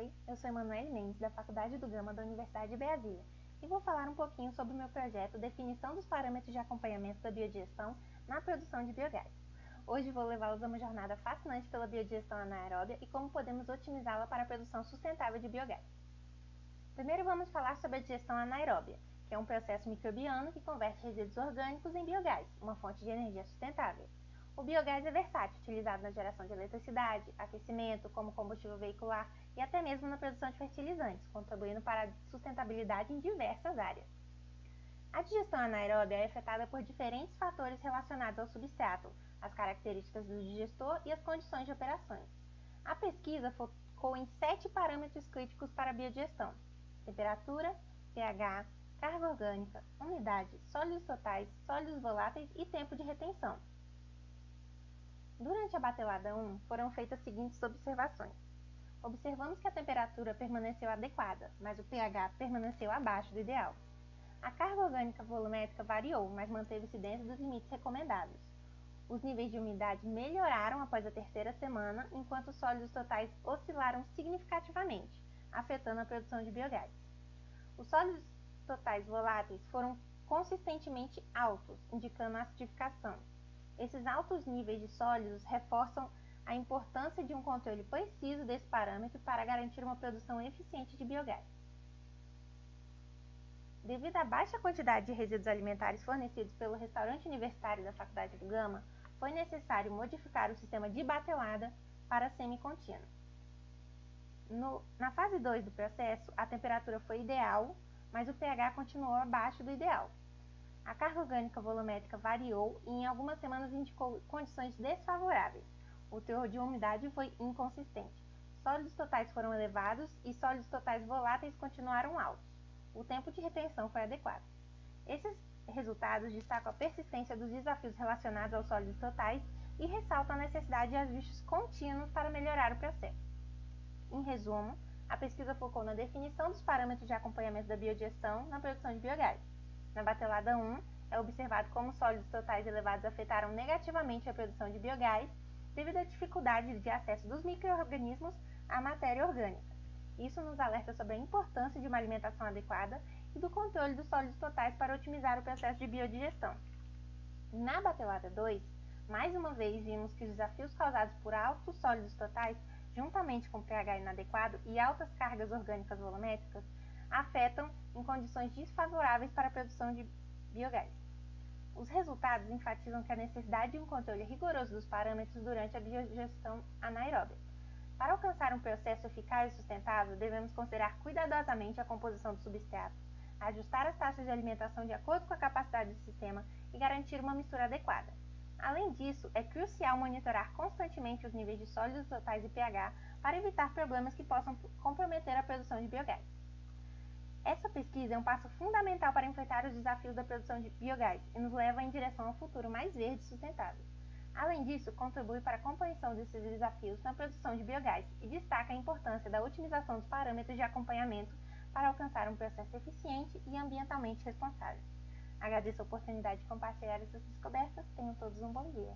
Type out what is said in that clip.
Oi, eu sou Emanuele Mendes, da Faculdade do Gama da Universidade de Brasília, e vou falar um pouquinho sobre o meu projeto Definição dos Parâmetros de Acompanhamento da Biodigestão na Produção de Biogás. Hoje vou levá-los a uma jornada fascinante pela biodigestão anaeróbia e como podemos otimizá-la para a produção sustentável de biogás. Primeiro vamos falar sobre a digestão anaeróbia, que é um processo microbiano que converte resíduos orgânicos em biogás, uma fonte de energia sustentável. O biogás é versátil, utilizado na geração de eletricidade, aquecimento, como combustível veicular e até mesmo na produção de fertilizantes, contribuindo para a sustentabilidade em diversas áreas. A digestão anaeróbia é afetada por diferentes fatores relacionados ao substrato, as características do digestor e as condições de operações. A pesquisa focou em sete parâmetros críticos para a biodigestão: temperatura, pH, carga orgânica, umidade, sólidos totais, sólidos voláteis e tempo de retenção. Durante a batelada 1, foram feitas as seguintes observações. Observamos que a temperatura permaneceu adequada, mas o pH permaneceu abaixo do ideal. A carga orgânica volumétrica variou, mas manteve-se dentro dos limites recomendados. Os níveis de umidade melhoraram após a terceira semana, enquanto os sólidos totais oscilaram significativamente, afetando a produção de biogás. Os sólidos totais voláteis foram consistentemente altos, indicando acidificação. Esses altos níveis de sólidos reforçam a importância de um controle preciso desse parâmetro para garantir uma produção eficiente de biogás. Devido à baixa quantidade de resíduos alimentares fornecidos pelo restaurante universitário da Faculdade do Gama, foi necessário modificar o sistema de batelada para semi-contínua. na fase 2 do processo, a temperatura foi ideal, mas o pH continuou abaixo do ideal. A carga orgânica volumétrica variou e em algumas semanas indicou condições desfavoráveis. O teor de umidade foi inconsistente. Sólidos totais foram elevados e sólidos totais voláteis continuaram altos. O tempo de retenção foi adequado. Esses resultados destacam a persistência dos desafios relacionados aos sólidos totais e ressaltam a necessidade de ajustes contínuos para melhorar o processo. Em resumo, a pesquisa focou na definição dos parâmetros de acompanhamento da biodigestão na produção de biogás. Na batelada 1, é observado como sólidos totais elevados afetaram negativamente a produção de biogás devido à dificuldade de acesso dos micro-organismos à matéria orgânica. Isso nos alerta sobre a importância de uma alimentação adequada e do controle dos sólidos totais para otimizar o processo de biodigestão. Na batelada 2, mais uma vez vimos que os desafios causados por altos sólidos totais, juntamente com pH inadequado e altas cargas orgânicas volumétricas, afetam em condições desfavoráveis para a produção de biogás. Os resultados enfatizam que a necessidade de um controle rigoroso dos parâmetros durante a biogestão anaeróbica. Para alcançar um processo eficaz e sustentável, devemos considerar cuidadosamente a composição do substrato, ajustar as taxas de alimentação de acordo com a capacidade do sistema e garantir uma mistura adequada. Além disso, é crucial monitorar constantemente os níveis de sólidos totais e pH para evitar problemas que possam comprometer a produção de biogás. Essa pesquisa é um passo fundamental para enfrentar os desafios da produção de biogás e nos leva em direção a um futuro mais verde e sustentável. Além disso, contribui para a compreensão desses desafios na produção de biogás e destaca a importância da otimização dos parâmetros de acompanhamento para alcançar um processo eficiente e ambientalmente responsável. Agradeço a oportunidade de compartilhar essas descobertas. Tenham todos um bom dia.